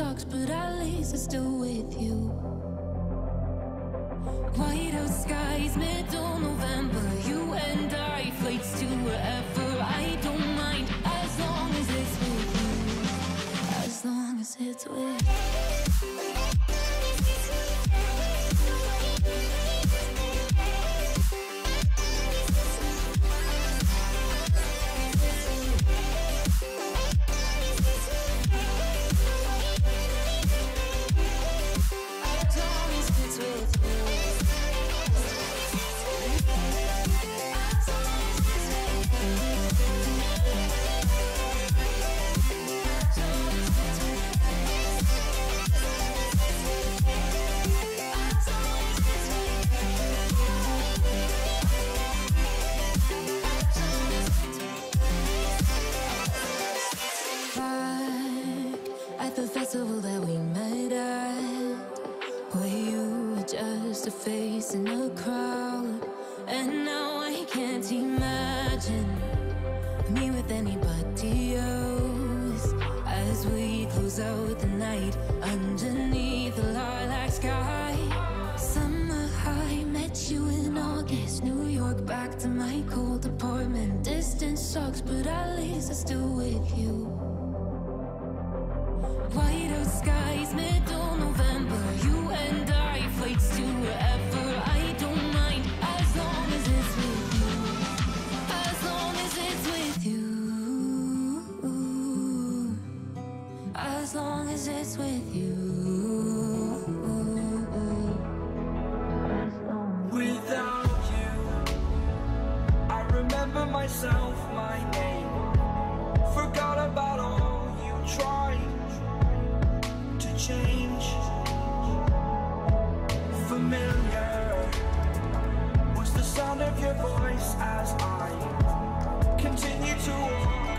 sucks, but at least I'm still with you. White out skies, middle November. You and I, flights to wherever. I don't mind as long as it's with you. As long as it's with imagine me with anybody else as we close out the night underneath the lilac sky. Summer high, met you in August, New York, back to my cold apartment. Distance sucks, but at least I'm still with you. With you. Without you, I remember myself, my name. Forgot about all you tried to change. Familiar was the sound of your voice as I continue to walk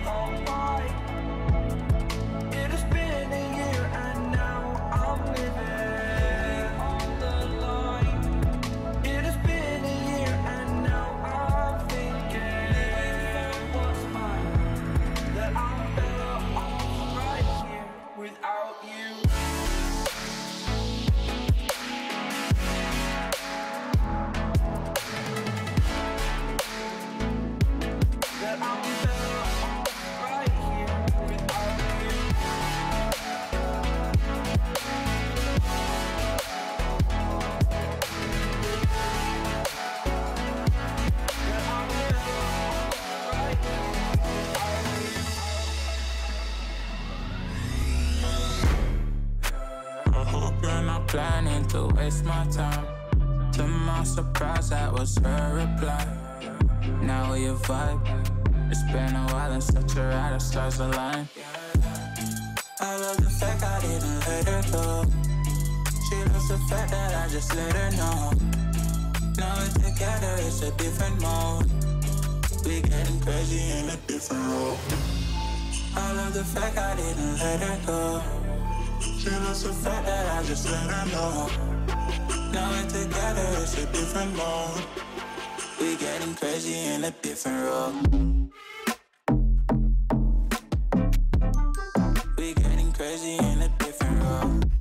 planning to waste my time. To my surprise, that was her reply. Now we vibe. It's been a while and such a ride, the stars align. I love the fact I didn't let her go. She loves the fact that I just let her know. Now we're together, it's a different mode. We getting crazy in a different role. I love the fact I didn't let her go. She loves the fact that I just let her know. Now we're together, it's a different mode. We getting crazy in a different role. We getting crazy in a different role.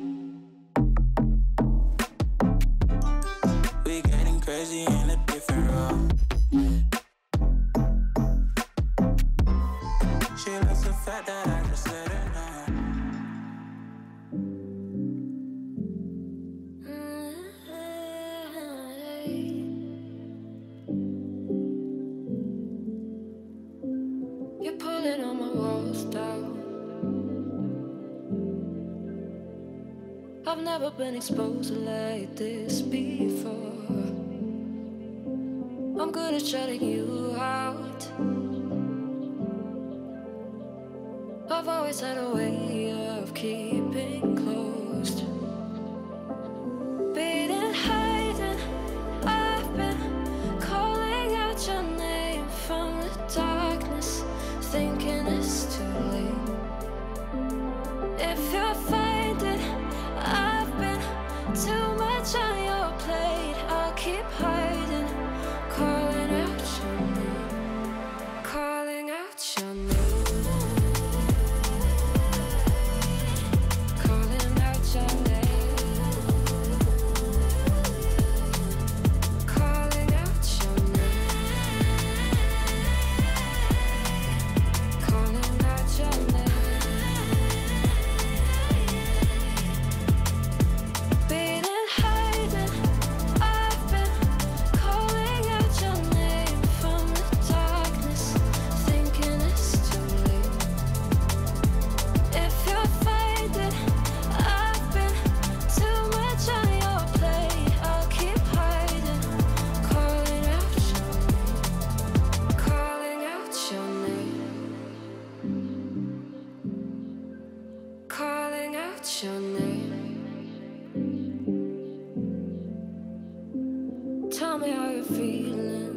Been exposed like this before. I'm good at shutting you out. I've always had a way of keeping closed. Beating, hiding, I've been calling out your name from the darkness, thinking it's too late. Been me how you're feeling.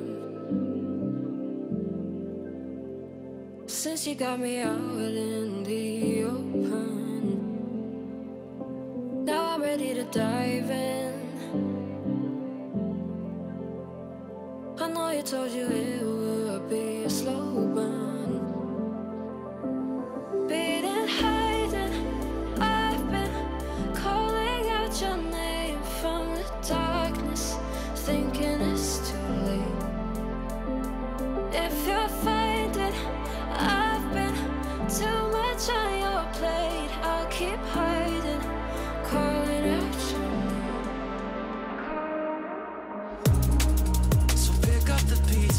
Since you got me out in the open, now I'm ready to dive in. I know you told you it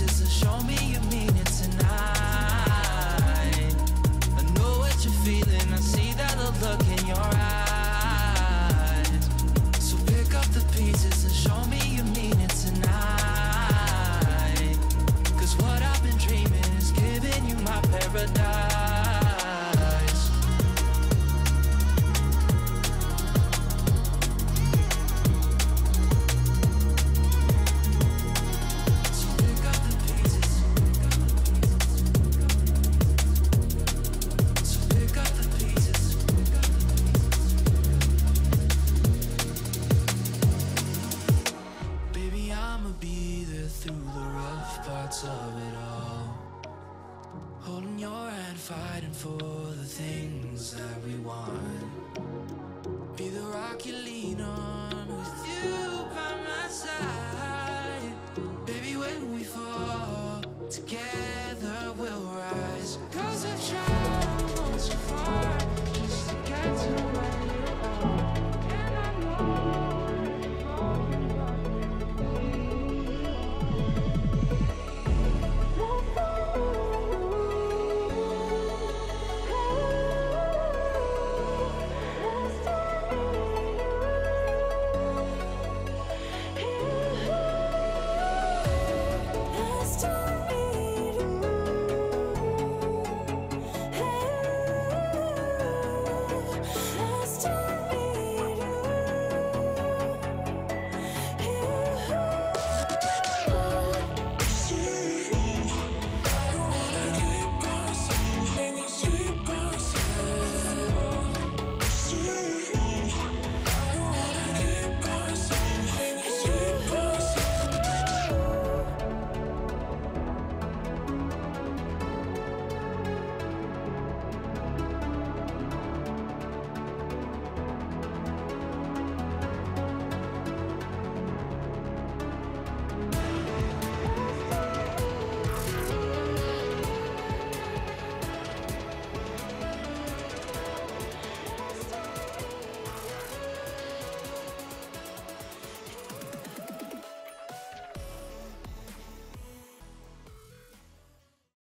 and show me